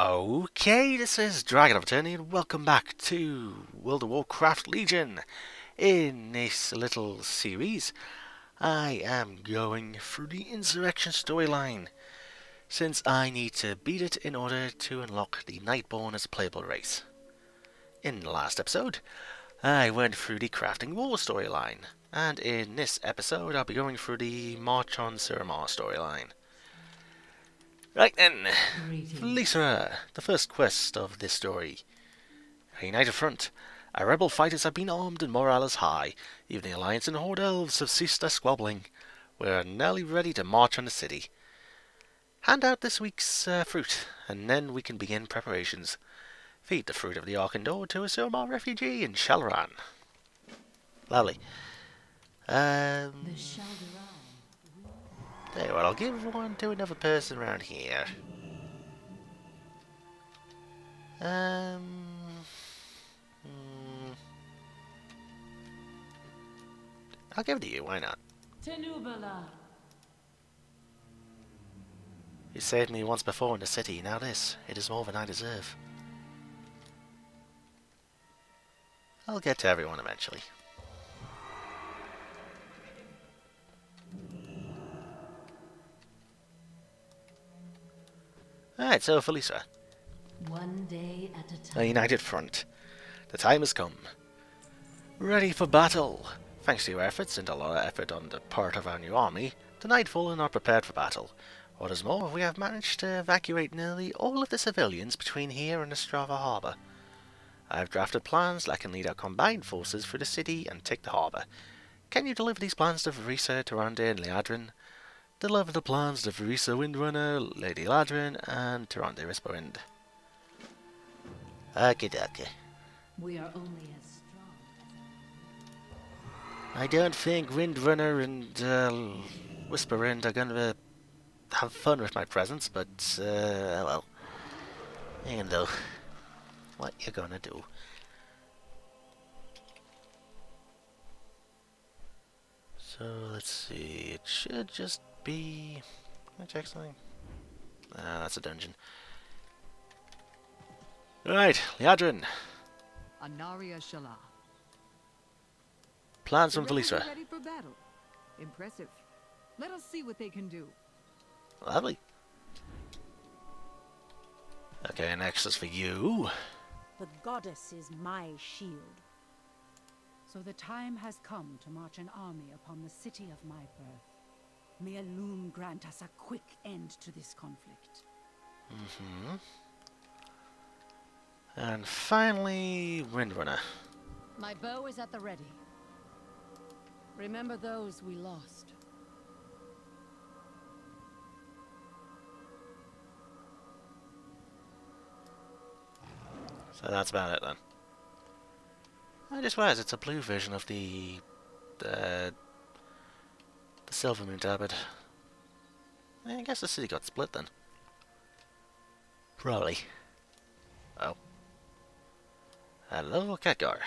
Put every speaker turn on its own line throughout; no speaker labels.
Okay, this is Dragon of Eternity and welcome back to World of Warcraft Legion. In this little series, I am going through the Insurrection storyline, since I need to beat it in order to unlock the Nightborne as a playable race. In the last episode, I went through the Crafting War storyline, and in this episode I'll be going through the March on Suramar storyline. Right then, Lisa, the first quest of this story. A united front. Our rebel fighters have been armed and morale is high. Even the Alliance and Horde Elves have ceased their squabbling. We're nearly ready to march on the city. Hand out this week's uh, fruit, and then we can begin preparations. Feed the fruit of the Arcan'dor to a Suramar refugee in Shal'Aran. Lovely. Um, you what, I'll give one to another person around here. Um. hmm. I'll give it to you, why not?
Tenubala.
You saved me once before in the city, now this. It is more than I deserve. I'll get to everyone eventually. Alright, so Felisa,
One day at a time.
a united front. The time has come. Ready for battle! Thanks to your efforts and a lot of effort on the part of our new army, the Nightfallen are prepared for battle. What is more, we have managed to evacuate nearly all of the civilians between here and Astravar Harbour. I have drafted plans that can lead our combined forces through the city and take the harbour. Can you deliver these plans to Vereesa, Tyrande, and Liadrin? The plans to Vereesa Windrunner, Lady Liadrin, and Tyrande Whisperwind. Okie dokie.
We are only as strong
I don't think Windrunner and uh, Whisperwind are going to have fun with my presence, but, uh, well. And though, what you gonna do? So, let's see, it should just be... Can I check something? Ah, that's a dungeon. Right, Liadrin,
Anaria Shala.
plans from
The rebels are
Valisa.
Ready for battle. Impressive. Let us see what they can do.
Lovely. Okay, next is for you.
The goddess is my shield.
So the time has come to march an army upon the city of my birth. May Elune grant us a quick end to this conflict.
hmm And finally, Windrunner.
My bow is at the ready. Remember those we lost.
So that's about it then. I just realized it's a blue version of the the the Silver Moon tabard. Eh, I guess the city got split then. Probably. Oh. Hello, Khadgar.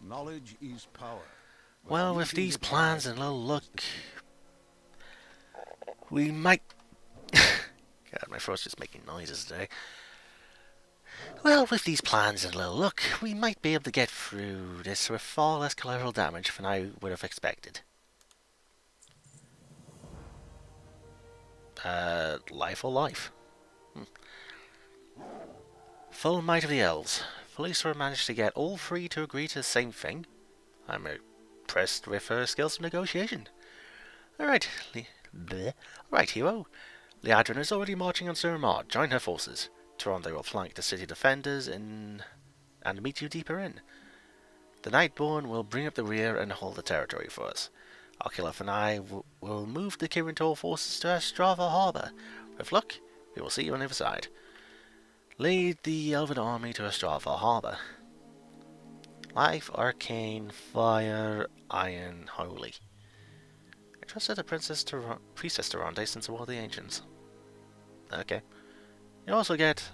Knowledge is power.
Well, with these plans and a little look, we might. God, my throat's just making noises today. Well, with these plans and a little look, we might be able to get through this with far less collateral damage than I would have expected. Uh, life or life? Hmm. Full might of the elves. Felisa managed to get all three to agree to the same thing. I'm impressed with her skills of negotiation. Alright, Le- bleh. Alright, hero. Liadrin is already marching on Suramar. Join her forces. Tyrande will flank the city defenders in and meet you deeper in. The Nightborne will bring up the rear and hold the territory for us. Oculeth and I will move the Kirin Tor forces to Astravar Harbour. With luck, we will see you on the other side. Lead the Elven army to Astravar Harbour. Life, Arcane, Fire, Iron, Holy. I trusted the Princess Tar- Priestess Tyrande since the War of the Ancients. Okay. You also get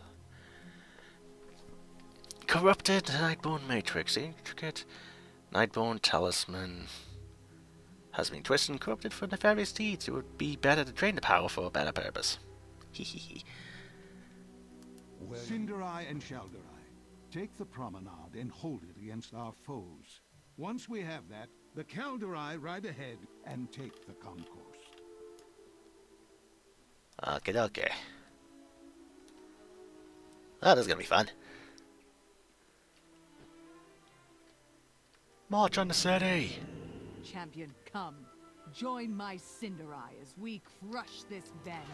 Corrupted Nightborne Matrix, intricate Nightborne Talisman has been twisted and corrupted for nefarious deeds. It would be better to drain the power for a better purpose. Hehehe.
Sin'dorei and Shal'dorei, take the promenade and hold it against our foes. Once we have that, the Kaldorei ride ahead and take the concourse.
Okay, okay. Ah, that is gonna be fun. March on the city!
Champion, come. Join my Sin'dorei as we crush this bandit.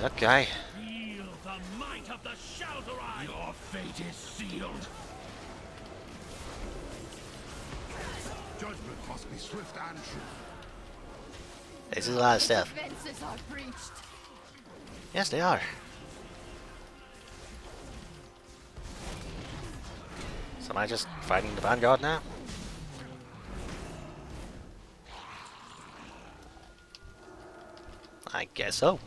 That guy.
Feel the might of the Shal'dorei! Your fate is sealed!
Judgment must be swift and true.
This is a lot of stuff.
Fences are breached.
Yes, they are. So am I just fighting the Vanguard now? I guess so.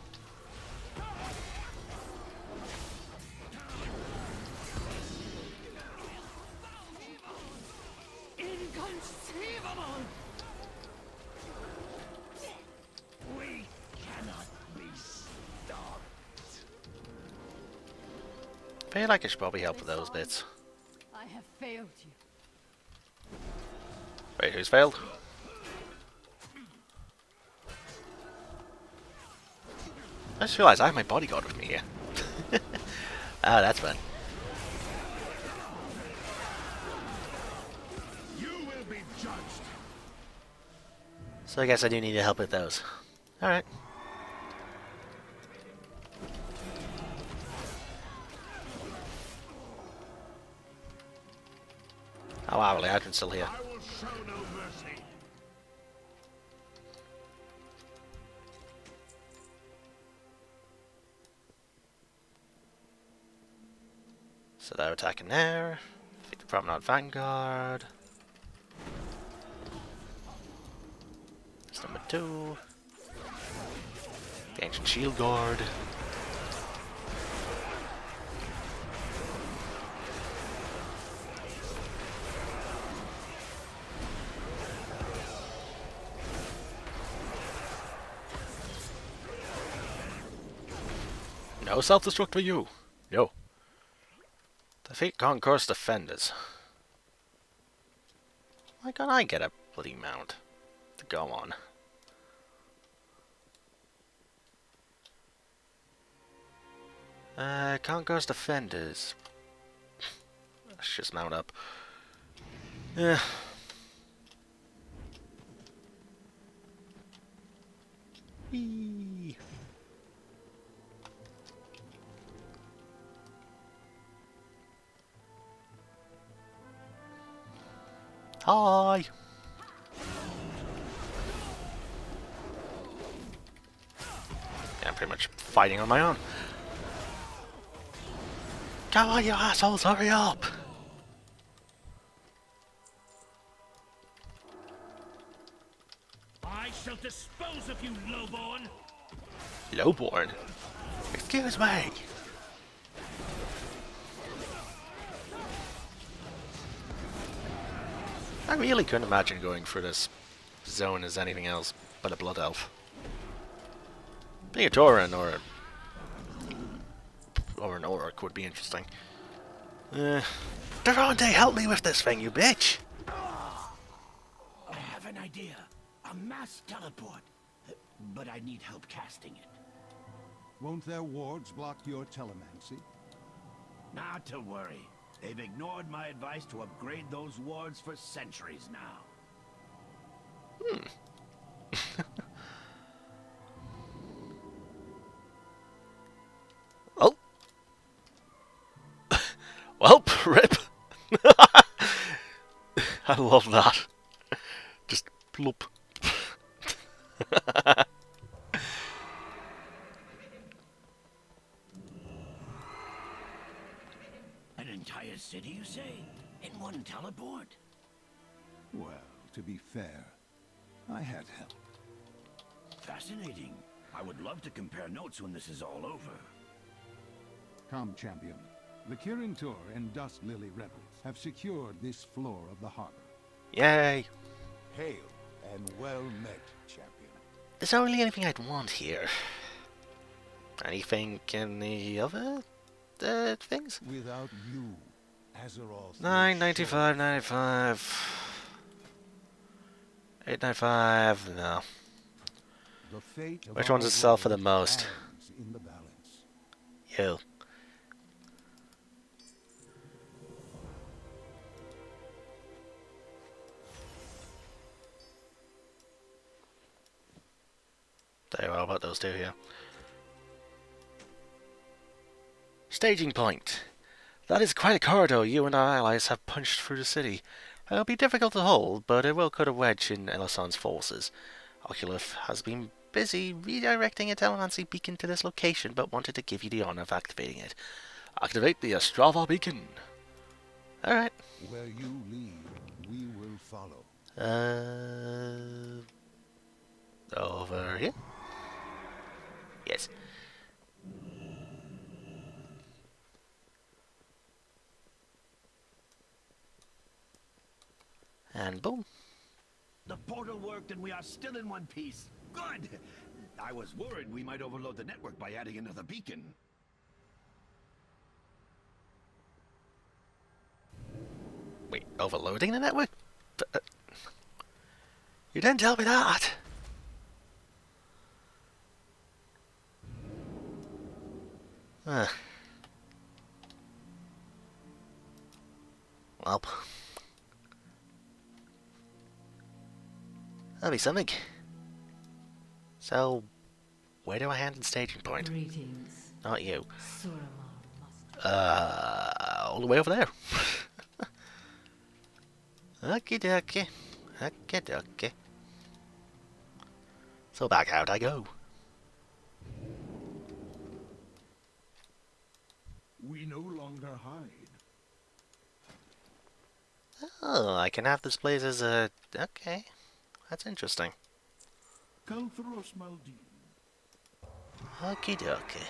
Inconceivable! We cannot be stopped.
feel like I should probably help with those bits.
I have failed you.
Wait, who's failed? I just realised I have my bodyguard with me here. ah, that's fun. So I guess I do need to help with those. Alright. Oh wow, the Adrin's still here. So they're attacking there. Defeat the Promenade Vanguard. That's number two. The Ancient Shield Guard. No self-destruct for you. No. Defeat Concourse Defenders. Why can't I get a bloody mount to go on? Uh, Concourse Defenders. Let's just mount up. Yeah. Whee. Hi. Yeah, I'm pretty much fighting on my own. Come on, you assholes, hurry up!
I shall dispose of you, lowborn!
Lowborn? Excuse me! I really couldn't imagine going for this zone as anything else but a blood elf. Being a Tauren or or an orc would be interesting. Uh, Durante, help me with this thing, you bitch!
I have an idea. A mass teleport. But I need help casting it.
Won't their wards block your telemancy?
Not to worry. They've ignored my advice to upgrade those wards for centuries now. Hmm.
Oh. well, rip. I love that. Just plop.
An entire city, you say? In one teleport?
Well, to be fair, I had help.
Fascinating. I would love to compare notes when this is all over.
Come, champion. The Kirin Tor and Dusklily rebels have secured this floor of the harbor.
Yay.
Hail and well met, champion.
There's not really anything I'd want here. Anything in the other uh, things?
Without you, Azeroth.
Nine ninety five ninety five. Eight ninety five. No.
The fate
Which ones would sell for the most?
the balance.
You. There, how about those two here? Staging point. That is quite a corridor you and our allies have punched through the city. It'll be difficult to hold, but it will cut a wedge in Elisande's forces. Oculeth has been busy redirecting a telemancy beacon to this location, but wanted to give you the honor of activating it. Activate the Astravar beacon. Alright.
Where you lead, we will follow.
Uh, over here? Yes. And boom.
The portal worked and we are still in one piece. Good! I was worried we might overload the network by adding another beacon.
Wait, overloading the network? Uh, you didn't tell me that. Huh. Well. That'll be something. So, where do I hand the staging point?
Greetings.
Not you.
Suramar
Uh, all the way over there. Okie dokie. Okie dokie. So back out I go.
We no longer hide.
Oh, I can have this place as a... Okay. That's interesting. Okie dokie.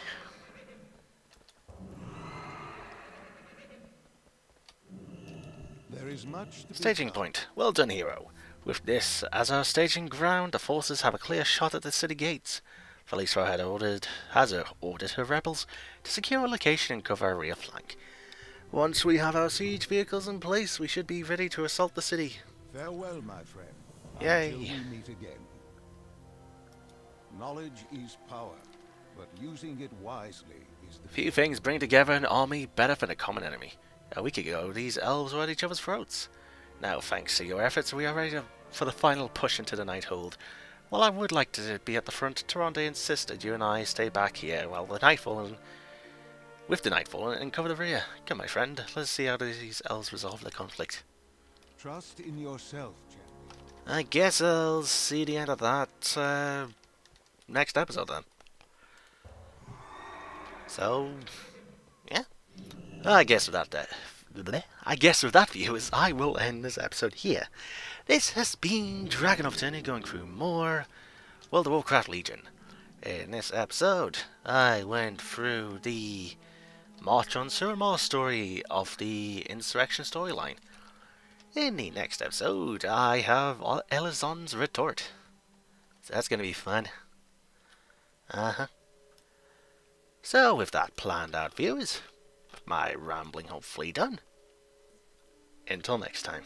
There is much to
Staging point. Well done, hero. With this as our staging ground, the forces have a clear shot at the city gates. Felisra had ordered, has uh, ordered her rebels to secure a location and cover our rear flank. Once we have our siege vehicles in place, we should be ready to assault the city.
Farewell, my friend.
Yay.
Until we meet again. Knowledge is power, but using it wisely is the
Few things bring together an army better than a common enemy. A week ago, these elves were at each other's throats. Now, thanks to your efforts, we are ready to- for the final push into the Nighthold. While I would like to be at the front, Tyrande insisted you and I stay back here while the Nightfallen with the Nightfallen cover the rear. Come, my friend, let's see how these elves resolve the conflict.
Trust in yourself.
I guess I'll see the end of that uh, next episode then. So, yeah. I guess with that, uh. I guess with that, viewers, I will end this episode here. This has been Dragon of Eternity going through more World of Warcraft Legion. In this episode, I went through the March on Suramar story of the Insurrection storyline. In the next episode, I have Elisande's retort. So that's going to be fun. Uh huh. So, with that planned out, viewers, my rambling hopefully done. Until next time.